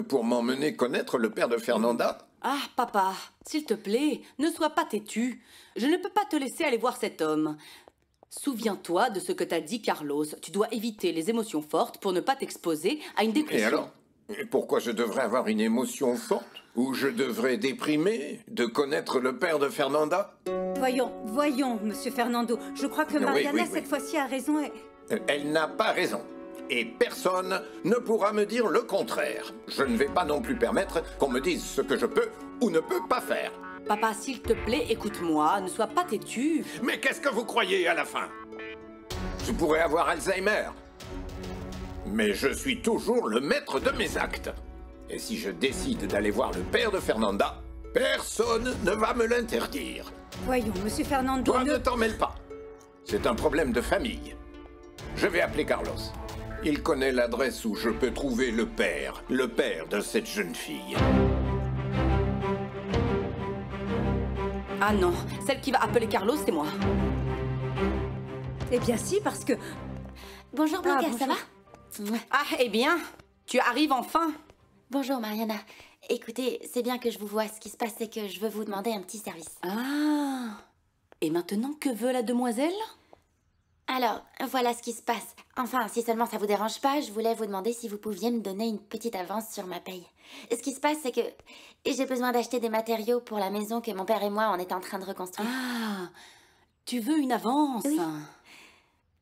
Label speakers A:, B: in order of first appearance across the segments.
A: pour m'emmener connaître le père de Fernanda
B: Ah, papa, s'il te plaît, ne sois pas têtu. Je ne peux pas te laisser aller voir cet homme. Souviens-toi de ce que t'a dit Carlos. Tu dois éviter les émotions fortes pour ne pas t'exposer à une dépression.
A: Et alors Pourquoi je devrais avoir une émotion forte? Ou je devrais déprimer de connaître le père de Fernanda?
C: Voyons, voyons, monsieur Fernando. Je crois que Mariana,
A: oui, oui.
C: cette fois-ci, a raison. et-
A: Euh, Elle n'a pas raison. Et personne ne pourra me dire le contraire. Je ne vais pas non plus permettre qu'on me dise ce que je peux ou ne peux pas faire.
B: Papa, s'il te plaît, écoute-moi, ne sois pas têtu.
A: Mais qu'est-ce que vous croyez à la fin? Je pourrais avoir Alzheimer. Mais je suis toujours le maître de mes actes. Et si je décide d'aller voir le père de Fernanda, personne ne va me l'interdire.
C: Voyons, monsieur Fernando,
A: Toi,
C: ne...
A: ne t'en mêle pas. C'est un problème de famille. Je vais appeler Carlos. Il connaît l'adresse où je peux trouver le père, le père de cette jeune fille.
B: Ah non, celle qui va appeler Carlos, c'est moi.
C: Eh bien si, parce que...
D: Bonjour
C: Ah,
D: Blanca, ça va?
B: Ah, eh bien, tu arrives enfin.
D: Bonjour Mariana. Écoutez, c'est bien que je vous vois. Ce qui se passe, c'est que je veux vous demander un petit service.
B: Ah. Et maintenant, que veut la demoiselle?
D: Alors, voilà ce qui se passe. Enfin, si seulement ça vous dérange pas, je voulais vous demander si vous pouviez me donner une petite avance sur ma paye. Ce qui se passe, c'est que j'ai besoin d'acheter des matériaux pour la maison que mon père et moi on est en train de reconstruire.
B: Ah, tu veux une avance?
D: Oui.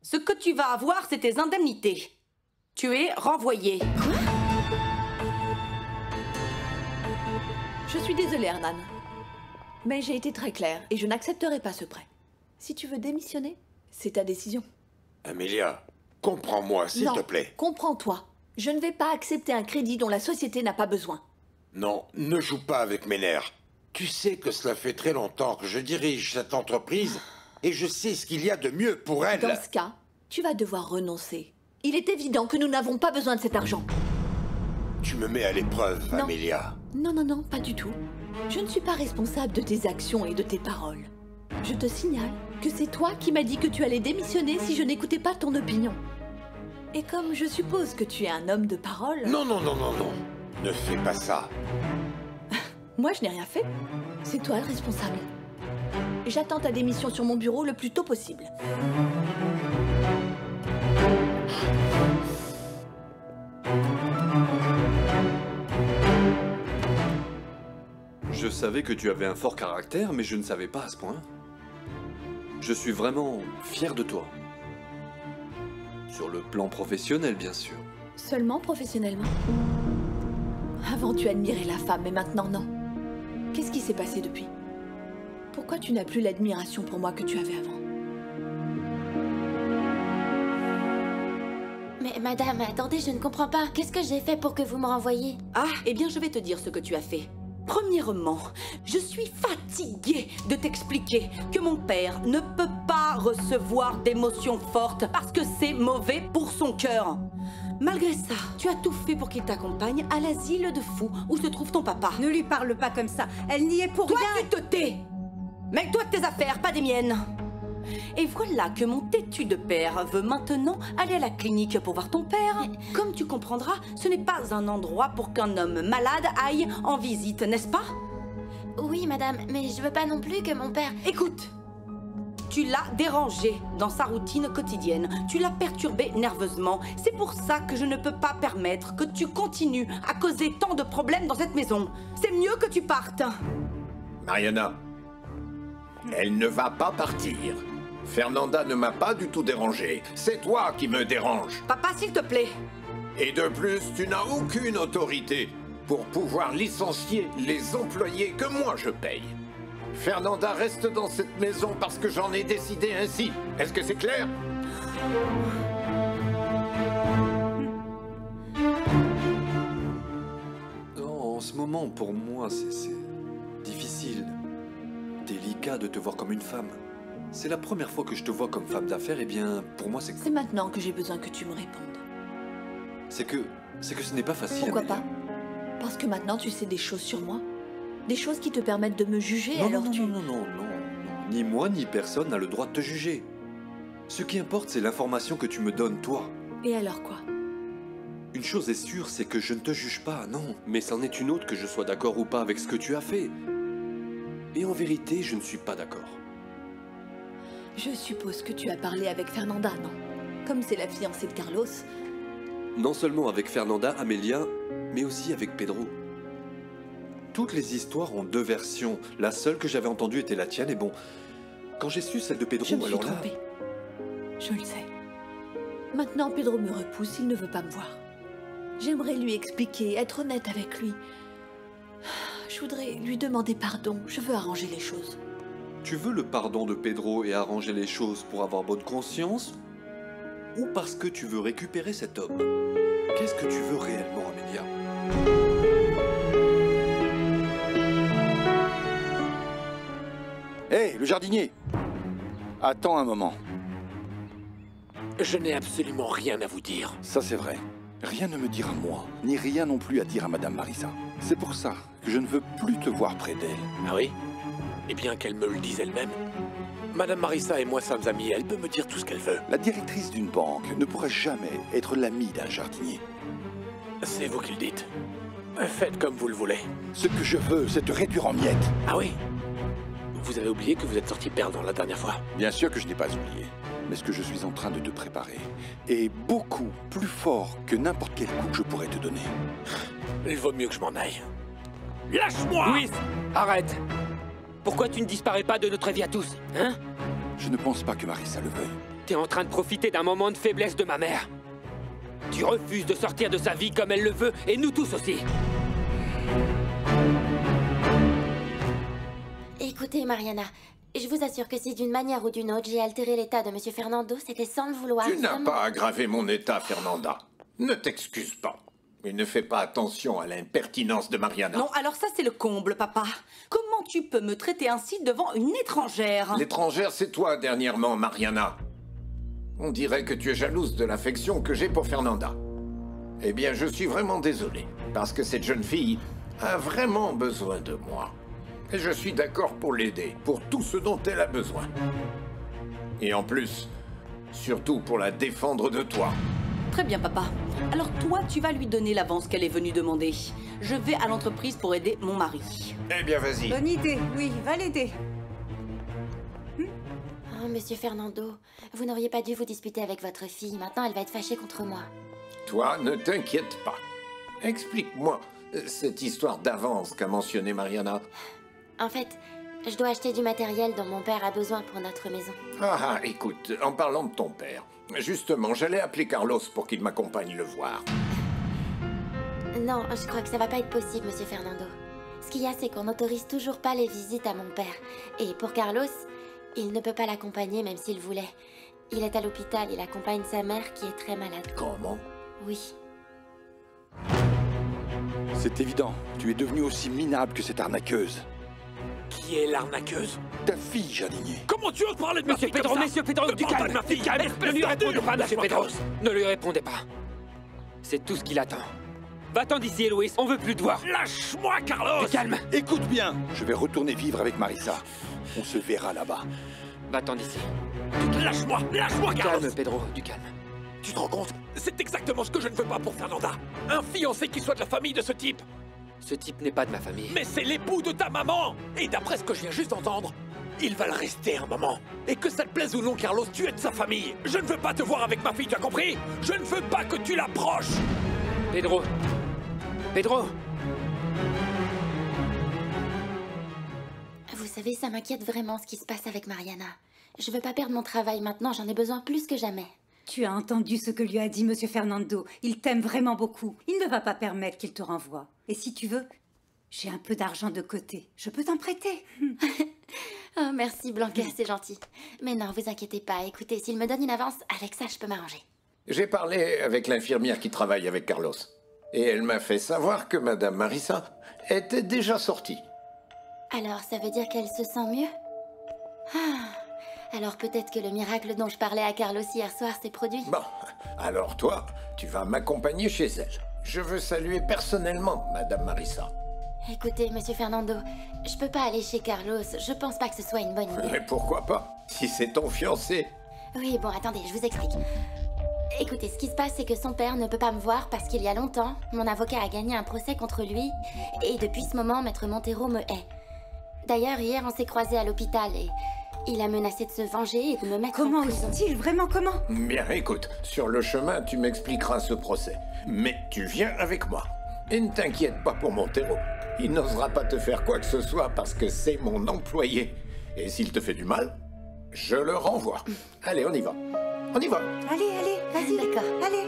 B: Ce que tu vas avoir, c'est tes indemnités. Tu es renvoyé.
E: Je suis désolée, Hernan. Mais j'ai été très claire et je n'accepterai pas ce prêt. Si tu veux démissionner, c'est ta décision.
F: Amélia, comprends-moi, s'il te plaît.
E: comprends-toi. Je ne vais pas accepter un crédit dont la société n'a pas besoin.
F: Non, ne joue pas avec mes nerfs. Tu sais que cela fait très longtemps que je dirige cette entreprise et je sais ce qu'il y a de mieux pour elle.
E: Dans ce cas, tu vas devoir renoncer. Il est évident que nous n'avons pas besoin de cet argent.
F: Tu me mets à l'épreuve,
E: Non.
F: Amélia.
E: Non, non, non, pas du tout. Je ne suis pas responsable de tes actions et de tes paroles. Je te signale que c'est toi qui m'as dit que tu allais démissionner si je n'écoutais pas ton opinion. Et comme je suppose que tu es un homme de parole,
F: Non, non, non, non, non. Ne fais pas ça.
E: moi je n'ai rien fait. C'est toi le responsable. J'attends ta démission sur mon bureau le plus tôt possible.
G: Je savais que tu avais un fort caractère, mais je ne savais pas à ce point. Je suis vraiment fier de toi. Sur le plan professionnel, bien sûr.
E: Seulement professionnellement Avant tu admirais la femme, mais maintenant non. Qu'est-ce qui s'est passé depuis? Pourquoi tu n'as plus l'admiration pour moi que tu avais avant?
D: Mais madame, attendez, je ne comprends pas. Qu'est-ce que j'ai fait pour que vous me renvoyiez?
B: Ah, eh bien, je vais te dire ce que tu as fait. Premièrement, je suis fatiguée de t'expliquer que mon père ne peut pas recevoir d'émotions fortes parce que c'est mauvais pour son cœur. Malgré ça, tu as tout fait pour qu'il t'accompagne à l'asile de fous où se trouve ton papa.
C: Ne lui parle pas comme ça. Elle n'y est pour
B: Toi,
C: rien.
B: tu te tais Mêle-toi de tes affaires, pas des miennes Et voilà que mon têtu de père veut maintenant aller à la clinique pour voir ton père. Comme tu comprendras, ce n'est pas un endroit pour qu'un homme malade aille en visite, n'est-ce pas?
D: Oui, madame, mais je veux pas non plus que mon père.
B: Écoute, tu l'as dérangé dans sa routine quotidienne. Tu l'as perturbé nerveusement. C'est pour ça que je ne peux pas permettre que tu continues à causer tant de problèmes dans cette maison. C'est mieux que tu partes.
A: Mariana, elle ne va pas partir. Fernanda ne m'a pas du tout dérangé. C'est toi qui me dérange.
B: Papa, s'il te plaît.
A: Et de plus, tu n'as aucune autorité pour pouvoir licencier les employés que moi je paye. Fernanda reste dans cette maison parce que j'en ai décidé ainsi. Est-ce que c'est clair?
G: En ce moment, pour moi, c'est c'est difficile, délicat de te voir comme une femme. C'est la première fois que je te vois comme femme d'affaires, et bien, pour moi, c'est que
E: C'est maintenant que j'ai besoin que tu me répondes.
G: c'est que c'est que ce n'est pas facile.
E: Pourquoi
G: Amélia.
E: pas? Parce que maintenant tu sais des choses sur moi Des choses qui te permettent de me juger,
G: Non,
E: alors
G: non, non,
E: tu...
G: non, non, non, non, non. Ni moi, ni personne n'a le droit de te juger. Ce qui importe, c'est l'information que tu me donnes, toi.
E: Et alors quoi?
G: Une chose est sûre, c'est que je ne te juge pas, non. Mais c'en est une autre que je sois d'accord ou pas avec ce que tu as fait. Et en vérité, je ne suis pas d'accord.
E: Je suppose que tu as parlé avec Fernanda, non? Comme c'est la fiancée de Carlos.
G: Non seulement avec Fernanda, Amelia, mais aussi avec Pedro. Toutes les histoires ont deux versions. La seule que j'avais entendue était la tienne, et bon, quand j'ai su celle de Pedro,
E: Je me suis
G: là...
E: trompée. Je le sais. Maintenant, Pedro me repousse, il ne veut pas me voir. J'aimerais lui expliquer, être honnête avec lui. Je voudrais lui demander pardon, je veux arranger les choses.
G: Tu veux le pardon de Pedro et arranger les choses pour avoir bonne conscience Ou parce que tu veux récupérer cet homme? Qu'est-ce que tu veux réellement, Amelia
H: Hé, le jardinier Attends un moment.
A: Je n'ai absolument rien à vous dire.
H: Ça, c'est vrai. Rien ne me dire à moi, ni rien non plus à dire à Madame Marissa. C'est pour ça que je ne veux plus te voir près d'elle.
A: Ah oui? Eh bien qu'elle me le dise elle-même. Madame Marissa et moi sommes amis, elle peut me dire tout ce qu'elle veut.
H: La directrice d'une banque ne pourra jamais être l'amie d'un jardinier.
A: C'est vous qui le dites. Faites comme vous le voulez.
H: Ce que je veux, c'est te réduire en miettes.
A: Ah oui Vous avez oublié que vous êtes sorti perdant la dernière fois
H: Bien sûr que je n'ai pas oublié. Mais ce que je suis en train de te préparer est beaucoup plus fort que n'importe quel coup que je pourrais te donner.
A: Il vaut mieux que je m'en aille. Lâche-moi
I: Louis, arrête Pourquoi tu ne disparais pas de notre vie à tous Hein
H: Je ne pense pas que Marissa le veuille.
I: T'es en train de profiter d'un moment de faiblesse de ma mère. Tu refuses de sortir de sa vie comme elle le veut, et nous tous aussi.
D: Écoutez, Mariana, je vous assure que si d'une manière ou d'une autre j'ai altéré l'état de Monsieur Fernando, c'était sans le vouloir.
A: Tu n'as
D: vraiment.
A: pas aggravé mon état, Fernanda. Ne t'excuse pas. Et ne fais pas attention à l'impertinence de Mariana.
B: Non, alors ça c'est le comble, papa. Comment tu peux me traiter ainsi devant une étrangère?
A: L'étrangère, c'est toi dernièrement, Mariana. On dirait que tu es jalouse de l'affection que j'ai pour Fernanda. Eh bien, je suis vraiment désolé, parce que cette jeune fille a vraiment besoin de moi. Et je suis d'accord pour l'aider, pour tout ce dont elle a besoin. Et en plus, surtout pour la défendre de toi.
B: Très bien, papa. Alors toi, tu vas lui donner l'avance qu'elle est venue demander. Je vais à l'entreprise pour aider mon mari.
A: Eh bien, vas-y.
C: Bonne idée, oui, va l'aider.
D: Oh, Monsieur Fernando, vous n'auriez pas dû vous disputer avec votre fille. Maintenant, elle va être fâchée contre moi.
A: Toi, ne t'inquiète pas. Explique-moi euh, cette histoire d'avance qu'a mentionnée Mariana.
D: En fait, je dois acheter du matériel dont mon père a besoin pour notre maison.
A: Ah, ah, écoute, en parlant de ton père, justement, j'allais appeler Carlos pour qu'il m'accompagne le voir.
D: Non, je crois que ça va pas être possible, Monsieur Fernando. Ce qu'il y a, c'est qu'on n'autorise toujours pas les visites à mon père. Et pour Carlos, il ne peut pas l'accompagner même s'il voulait. Il est à l'hôpital, il accompagne sa mère qui est très malade.
A: Comment?
D: Oui.
H: C'est évident, tu es devenue aussi minable que cette arnaqueuse.
A: Qui est l'arnaqueuse
H: Ta fille, jardinier.
A: Comment tu oses parler de ma
I: Monsieur
A: fille
I: Pedro,
A: comme ça
I: monsieur Pedro,
A: Ne
I: du calme,
A: de ma fille,
I: du calme, ne lui répondez pas, monsieur
A: Lâche-moi,
I: Pedro.
A: Carlos.
I: Ne lui répondez pas. C'est tout ce qu'il attend. Va-t'en d'ici, Héloïse, on veut plus te voir.
A: Lâche-moi, Carlos
I: Du calme,
H: Écoute bien, je vais retourner vivre avec Marissa. On se verra là-bas.
I: va-t'en d'ici.
A: Lâche-moi Lâche-moi, Carlos
I: calme, Pedro, du calme.
A: Tu te rends compte? C'est exactement ce que je ne veux pas pour Fernanda. Un fiancé qui soit de la famille de ce type.
I: Ce type n'est pas de ma famille.
A: Mais c'est l'époux de ta maman Et d'après ce que je viens juste d'entendre, il va le rester un moment. Et que ça te plaise ou non, Carlos, tu es de sa famille. Je ne veux pas te voir avec ma fille, tu as compris? Je ne veux pas que tu l'approches
I: Pedro Pedro
D: Vous savez, ça m'inquiète vraiment ce qui se passe avec Mariana. Je veux pas perdre mon travail maintenant, j'en ai besoin plus que jamais.
C: Tu as entendu ce que lui a dit Monsieur Fernando. Il t'aime vraiment beaucoup. Il ne va pas permettre qu'il te renvoie. Et si tu veux, j'ai un peu d'argent de côté. Je peux t'en prêter.
D: Oh, merci Blanca, c'est gentil. Mais non, vous inquiétez pas. Écoutez, s'il me donne une avance, avec ça, je peux m'arranger.
A: J'ai parlé avec l'infirmière qui travaille avec Carlos. Et elle m'a fait savoir que Madame Marissa était déjà sortie.
D: Alors, ça veut dire qu'elle se sent mieux? Ah Alors peut-être que le miracle dont je parlais à Carlos hier soir s'est produit.
A: Bon, alors toi, tu vas m'accompagner chez elle. Je veux saluer personnellement Madame Marissa.
D: Écoutez, monsieur Fernando, je peux pas aller chez Carlos. Je pense pas que ce soit une bonne idée.
A: Mais pourquoi pas Si c'est ton fiancé.
D: Oui, bon, attendez, je vous explique. Écoutez, ce qui se passe, c'est que son père ne peut pas me voir parce qu'il y a longtemps, mon avocat a gagné un procès contre lui, et depuis ce moment, Maître Montero me hait. D'ailleurs, hier, on s'est croisés à l'hôpital et il a menacé de se venger et de me mettre
C: Comment
D: en prison.
C: ose-t-il Vraiment comment
A: Bien, écoute, sur le chemin, tu m'expliqueras ce procès. Mais tu viens avec moi. Et ne t'inquiète pas pour Montero. Il n'osera pas te faire quoi que ce soit parce que c'est mon employé. Et s'il te fait du mal, je le renvoie. Allez, on y va. On y va.
C: Allez, allez, vas-y.
D: D'accord.
C: Allez.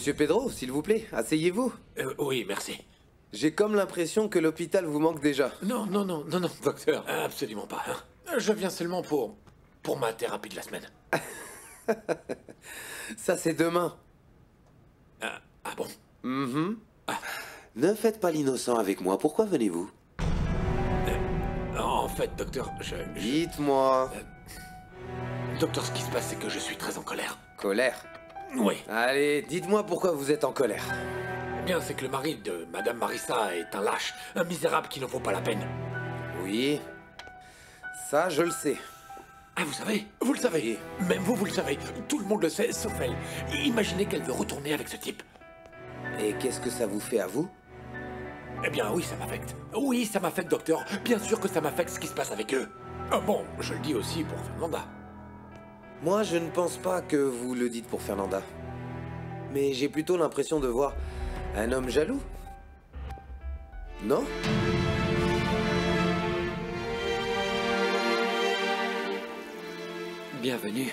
J: Monsieur Pedro, s'il vous plaît, asseyez-vous.
K: Euh, oui, merci.
J: J'ai comme l'impression que l'hôpital vous manque déjà.
K: Non, non, non, non, non, docteur. Absolument pas. Je viens seulement pour. pour ma thérapie de la semaine.
J: Ça, c'est demain.
K: Ah, ah bon?
J: Mhm. Ne faites pas l'innocent avec moi. Pourquoi venez-vous?
K: En fait, docteur, je. je-
J: Dites-moi.
K: Docteur, ce qui se passe, c'est que je suis très en colère.
J: Colère?
K: Oui.
J: Allez, dites-moi pourquoi vous êtes en colère.
K: Eh bien, c'est que le mari de Madame Marissa est un lâche, un misérable qui ne vaut pas la peine.
J: Oui. Ça, je le sais.
K: Ah, vous savez Vous le savez Même vous, vous le savez. Tout le monde le sait, sauf elle. Imaginez qu'elle veut retourner avec ce type.
J: Et qu'est-ce que ça vous fait à vous?
K: Eh bien, oui, ça m'affecte. Oui, ça m'affecte, docteur. Bien sûr que ça m'affecte ce qui se passe avec eux. Ah bon, je le dis aussi pour Fernanda.
J: Moi, je ne pense pas que vous le dites pour Fernanda. Mais j'ai plutôt l'impression de voir un homme jaloux. Non?
I: Bienvenue,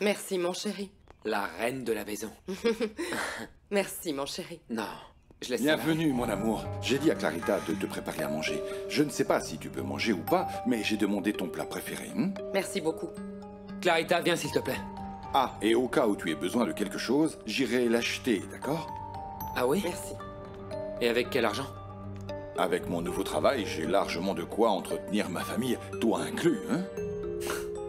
L: Merci, mon chéri.
I: la reine de la maison.
L: Merci, mon chéri.
I: Non, je laisse
H: Bienvenue, mon amour. J'ai dit à Clarita de te préparer à manger. Je ne sais pas si tu peux manger ou pas, mais j'ai demandé ton plat préféré. hein
L: Merci beaucoup.
I: Clarita, viens s'il te plaît.
H: ah, et au cas où tu aies besoin de quelque chose, j'irai l'acheter, d'accord?
I: Ah oui?
L: Merci.
I: Et avec quel argent?
H: Avec mon nouveau travail, j'ai largement de quoi entretenir ma famille, toi inclus, hein?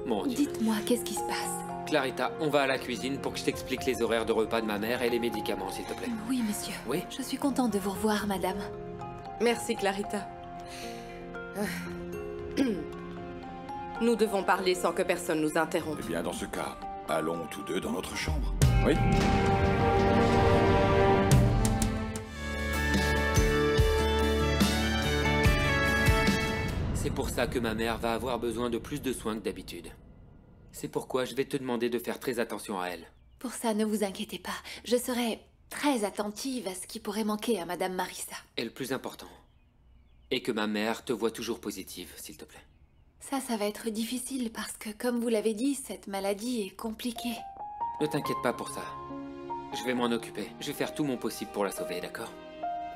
I: Mon Dieu.
E: Dites-moi, qu'est-ce qui se passe?
I: Clarita, on va à la cuisine pour que je t'explique les horaires de repas de ma mère et les médicaments, s'il te plaît.
E: Oui, monsieur.
I: Oui?
E: Je suis contente de vous revoir, madame.
L: Merci, Clarita. Nous devons parler sans que personne nous interrompe.
H: Eh bien, dans ce cas, allons tous deux dans notre chambre. Oui
I: C'est pour ça que ma mère va avoir besoin de plus de soins que d'habitude. C'est pourquoi je vais te demander de faire très attention à elle.
E: Pour ça, ne vous inquiétez pas. Je serai très attentive à ce qui pourrait manquer à madame Marissa.
I: Et le plus important, et que ma mère te voit toujours positive, s'il te plaît.
E: Ça, ça va être difficile parce que, comme vous l'avez dit, cette maladie est compliquée.
I: Ne t'inquiète pas pour ça. Je vais m'en occuper. Je vais faire tout mon possible pour la sauver, d'accord?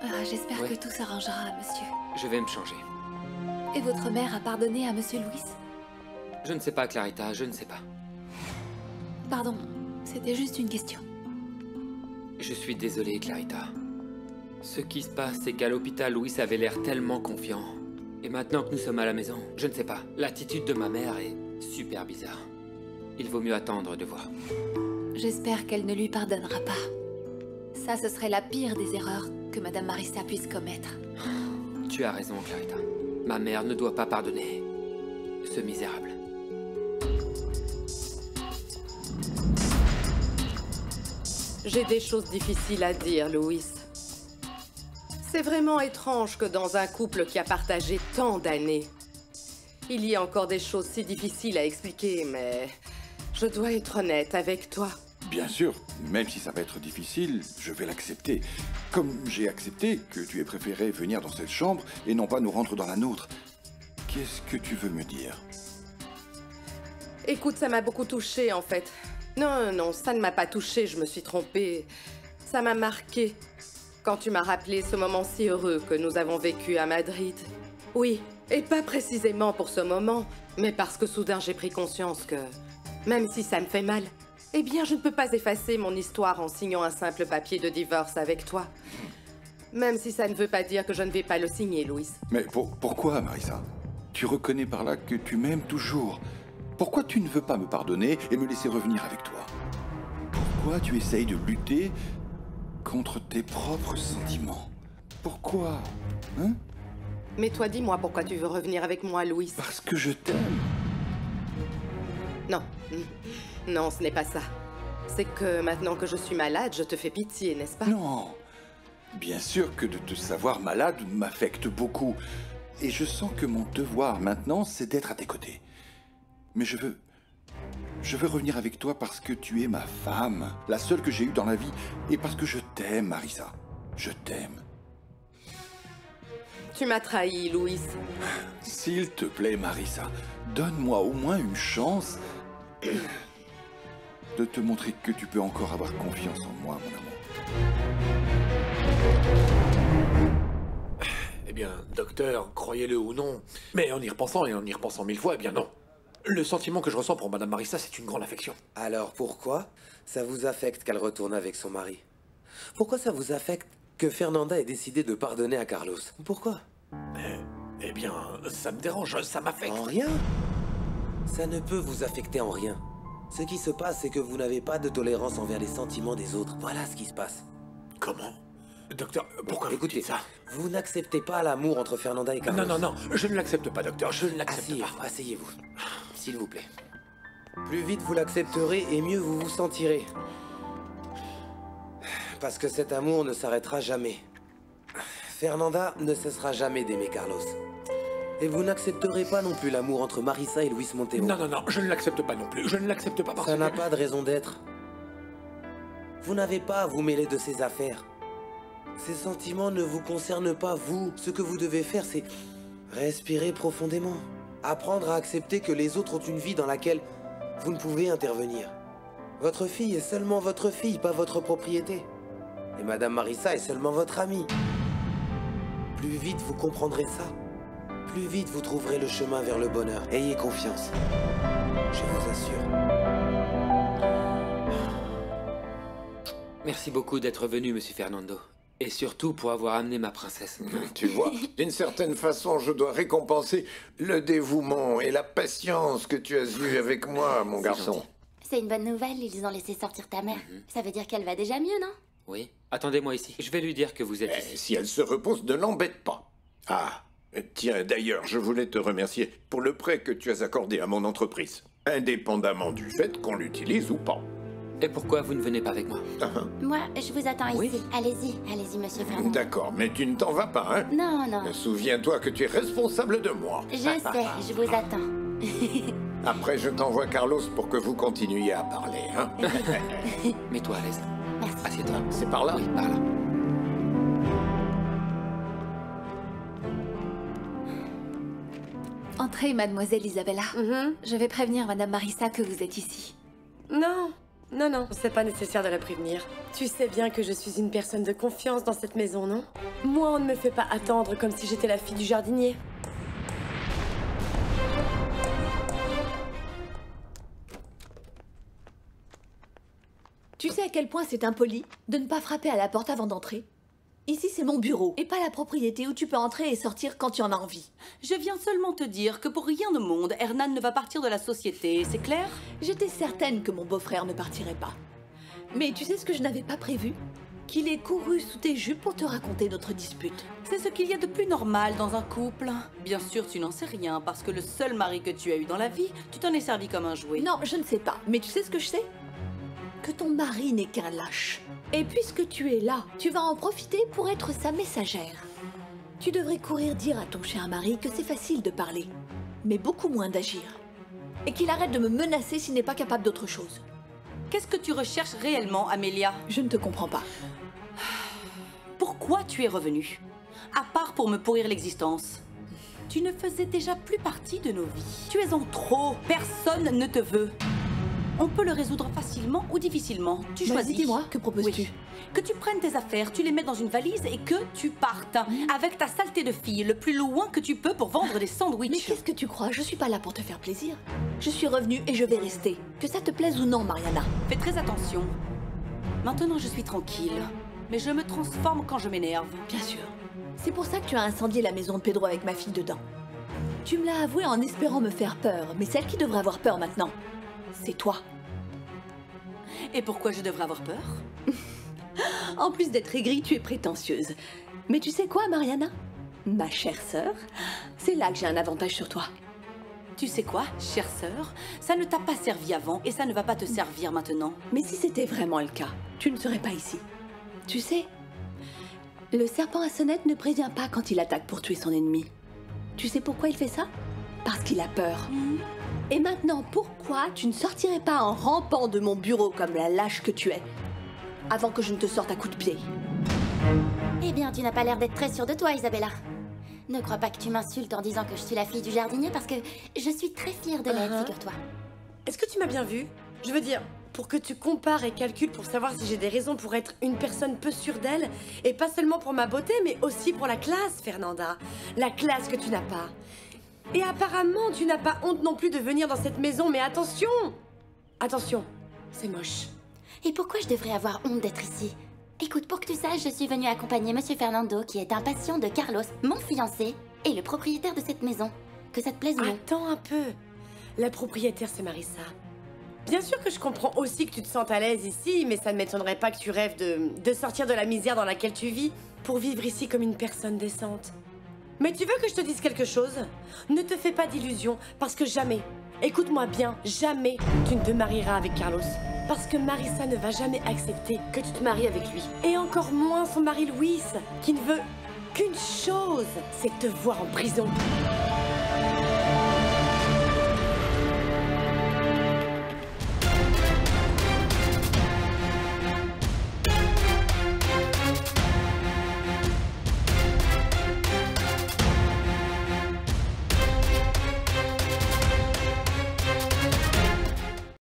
E: Ah, J'espère
I: Ouais.
E: que tout s'arrangera, monsieur.
I: Je vais me changer.
E: Et votre mère a pardonné à monsieur Louis?
I: Je ne sais pas, Clarita, je ne sais pas.
E: Pardon, c'était juste une question.
I: Je suis désolé, Clarita. Ce qui se passe, c'est qu'à l'hôpital, Louis avait l'air tellement confiant. Et maintenant que nous sommes à la maison, je ne sais pas, l'attitude de ma mère est super bizarre. Il vaut mieux attendre de voir.
E: J'espère qu'elle ne lui pardonnera pas. Ça, ce serait la pire des erreurs que madame Marissa puisse commettre.
I: Tu as raison, Clarita. Ma mère ne doit pas pardonner ce misérable.
L: J'ai des choses difficiles à dire, Louis. C'est vraiment étrange que dans un couple qui a partagé tant d'années, il y ait encore des choses si difficiles à expliquer, mais je dois être honnête avec toi.
H: Bien sûr, même si ça va être difficile, je vais l'accepter. Comme j'ai accepté que tu aies préféré venir dans cette chambre et non pas nous rendre dans la nôtre. Qu'est-ce que tu veux me dire?
L: Écoute, ça m'a beaucoup touchée en fait. Non, non, ça ne m'a pas touchée, je me suis trompée. Ça m'a marqué quand tu m'as rappelé ce moment si heureux que nous avons vécu à Madrid. Oui, et pas précisément pour ce moment, mais parce que soudain j'ai pris conscience que, même si ça me fait mal, eh bien je ne peux pas effacer mon histoire en signant un simple papier de divorce avec toi. Même si ça ne veut pas dire que je ne vais pas le signer, Louis.
H: Mais pour- pourquoi, Marissa? Tu reconnais par là que tu m'aimes toujours. Pourquoi tu ne veux pas me pardonner et me laisser revenir avec toi? Pourquoi tu essayes de lutter contre tes propres sentiments Pourquoi Hein?
L: Mais toi, dis-moi pourquoi tu veux revenir avec moi, Louis.
H: Parce que je t'aime.
L: Non. Non, ce n'est pas ça. C'est que maintenant que je suis malade, je te fais pitié, n'est-ce pas?
H: Non. Bien sûr que de te savoir malade m'affecte beaucoup. Et je sens que mon devoir maintenant, c'est d'être à tes côtés. Mais je veux... Je veux revenir avec toi parce que tu es ma femme, la seule que j'ai eue dans la vie, et parce que je t'aime, Marissa. Je t'aime.
L: Tu m'as trahi, Louis.
H: S'il te plaît, Marissa, donne-moi au moins une chance de te montrer que tu peux encore avoir confiance en moi, mon amour.
K: Eh bien, docteur, croyez-le ou non, mais en y repensant et en y repensant mille fois, eh bien non. Le sentiment que je ressens pour Madame Marissa, c'est une grande affection.
J: Alors pourquoi ça vous affecte qu'elle retourne avec son mari? Pourquoi ça vous affecte que Fernanda ait décidé de pardonner à Carlos? Pourquoi?
K: Eh bien, ça me dérange, ça m'affecte.
J: En rien? Ça ne peut vous affecter en rien. Ce qui se passe, c'est que vous n'avez pas de tolérance envers les sentiments des autres. Voilà ce qui se passe.
K: Comment? Docteur, pourquoi vous
J: Écoutez,
K: dites ça?
J: vous n'acceptez pas l'amour entre Fernanda et Carlos?
K: Non, non, non, je ne l'accepte pas, docteur, je ne l'accepte pas.
J: asseyez-vous. S'il vous plaît. Plus vite vous l'accepterez et mieux vous vous sentirez. Parce que cet amour ne s'arrêtera jamais. Fernanda ne cessera jamais d'aimer Carlos. Et vous n'accepterez pas non plus l'amour entre Marissa et Luis Montero.
K: Non, non, non, je ne l'accepte pas non plus, je ne l'accepte pas parce
J: Ça
K: que...
J: n'a pas de raison d'être. Vous n'avez pas à vous mêler de ses affaires. Ces sentiments ne vous concernent pas, vous. Ce que vous devez faire, c'est respirer profondément. Apprendre à accepter que les autres ont une vie dans laquelle vous ne pouvez intervenir. Votre fille est seulement votre fille, pas votre propriété. Et Madame Marissa est seulement votre amie. Plus vite vous comprendrez ça, plus vite vous trouverez le chemin vers le bonheur. Ayez confiance. Je vous assure.
I: Merci beaucoup d'être venu, monsieur Fernando. Et surtout pour avoir amené ma princesse.
A: Tu vois, d'une certaine façon, je dois récompenser le dévouement et la patience que tu as eu avec moi, mon garçon.
D: C'est une bonne nouvelle, ils ont laissé sortir ta mère. Ça veut dire qu'elle va déjà mieux, non?
I: Oui. Attendez-moi ici. Je vais lui dire que vous êtes
A: Eh,
I: ici.
A: si elle se repose, ne l'embête pas. Ah, tiens, d'ailleurs, je voulais te remercier pour le prêt que tu as accordé à mon entreprise, indépendamment du fait qu'on l'utilise ou pas.
I: Et pourquoi vous ne venez pas avec moi
D: Moi, je vous attends
I: Oui.
D: ici. Allez-y, allez-y, monsieur Fernand.
A: D'accord, mais tu ne t'en vas pas, hein
D: Non, non.
A: Souviens-toi que tu es responsable de moi.
D: Je sais, je vous attends.
A: Après, je t'envoie Carlos pour que vous continuiez à parler, hein
I: Mets-toi à l'aise.
D: Merci.
I: Assieds-toi.
A: C'est par là
I: Oui, par là.
E: Entrez, mademoiselle Isabella.
L: Mhm.
E: Je vais prévenir madame Marissa que vous êtes ici.
M: Non, non, non, c'est pas nécessaire de la prévenir. Tu sais bien que je suis une personne de confiance dans cette maison, non? Moi, on ne me fait pas attendre comme si j'étais la fille du jardinier.
E: Tu sais à quel point c'est impoli de ne pas frapper à la porte avant d'entrer? Ici, c'est mon bureau, et pas la propriété où tu peux entrer et sortir quand tu en as envie.
B: Je viens seulement te dire que pour rien au monde, Hernan ne va partir de la société, c'est clair?
E: J'étais certaine que mon beau-frère ne partirait pas. Mais tu sais ce que je n'avais pas prévu? Qu'il ait couru sous tes jupes pour te raconter notre dispute.
B: C'est ce qu'il y a de plus normal dans un couple. Bien sûr, tu n'en sais rien, parce que le seul mari que tu as eu dans la vie, tu t'en es servi comme un jouet.
E: Non, je ne sais pas. Mais tu sais ce que je sais? Que ton mari n'est qu'un lâche. Et puisque tu es là, tu vas en profiter pour être sa messagère. Tu devrais courir dire à ton cher mari que c'est facile de parler, mais beaucoup moins d'agir. Et qu'il arrête de me menacer s'il n'est pas capable d'autre chose.
B: Qu'est-ce que tu recherches réellement, Amélia?
E: Je ne te comprends pas.
B: Pourquoi tu es revenue? À part pour me pourrir l'existence. Tu ne faisais déjà plus partie de nos vies. Tu es en trop. Personne ne te veut. On peut le résoudre facilement ou difficilement. Tu choisis.
E: dis-moi, que proposes-tu
B: Oui. Que tu prennes tes affaires, tu les mets dans une valise et que tu partes. Avec ta saleté de fille, le plus loin que tu peux pour vendre des
E: Mais
B: sandwichs.
E: qu'est-ce que tu crois? Je suis pas là pour te faire plaisir. Je suis revenue et je vais rester. Que ça te plaise ou non, Mariana?
B: Fais très attention. Maintenant, je suis tranquille. Mais je me transforme quand je m'énerve.
E: Bien sûr. C'est pour ça que tu as incendié la maison de Pedro avec ma fille dedans. Tu me l'as avoué en espérant me faire peur, mais celle qui devrait avoir peur maintenant, c'est toi.
B: Et pourquoi je devrais avoir peur?
E: En plus d'être aigrie, tu es prétentieuse. Mais tu sais quoi, Mariana? Ma chère sœur, c'est là que j'ai un avantage sur toi.
B: Tu sais quoi, chère sœur? Ça ne t'a pas servi avant et ça ne va pas te servir maintenant.
E: Mais si c'était vraiment le cas, tu ne serais pas ici. Tu sais, le serpent à sonnette ne prévient pas quand il attaque pour tuer son ennemi. Tu sais pourquoi il fait ça? Parce qu'il a peur. Et maintenant, pourquoi tu ne sortirais pas en rampant de mon bureau comme la lâche que tu es Avant que je ne te sorte à coups de pied?
D: Eh bien, tu n'as pas l'air d'être très sûre de toi, Isabella. Ne crois pas que tu m'insultes en disant que je suis la fille du jardinier parce que je suis très fière de l'être,
M: Uh-huh.
D: figure-toi.
M: Est-ce que tu m'as bien vu? Je veux dire, pour que tu compares et calcules pour savoir si j'ai des raisons pour être une personne peu sûre d'elle, et pas seulement pour ma beauté, mais aussi pour la classe, Fernanda. La classe que tu n'as pas. Et apparemment, tu n'as pas honte non plus de venir dans cette maison, mais attention Attention, c'est moche.
D: Et pourquoi je devrais avoir honte d'être ici? Écoute, pour que tu saches, je suis venue accompagner Monsieur Fernando, qui est un patient de Carlos, mon fiancé, et le propriétaire de cette maison. Que ça te plaise ou non?
M: Attends un peu. La propriétaire, c'est Marissa. Bien sûr que je comprends aussi que tu te sentes à l'aise ici, mais ça ne m'étonnerait pas que tu rêves de, de sortir de la misère dans laquelle tu vis pour vivre ici comme une personne décente. Mais tu veux que je te dise quelque chose? Ne te fais pas d'illusions, parce que jamais, écoute-moi bien, jamais tu ne te marieras avec Carlos. Parce que Marissa ne va jamais accepter que tu te maries avec lui. Et encore moins son mari Louis, qui ne veut qu'une chose, c'est te voir en prison.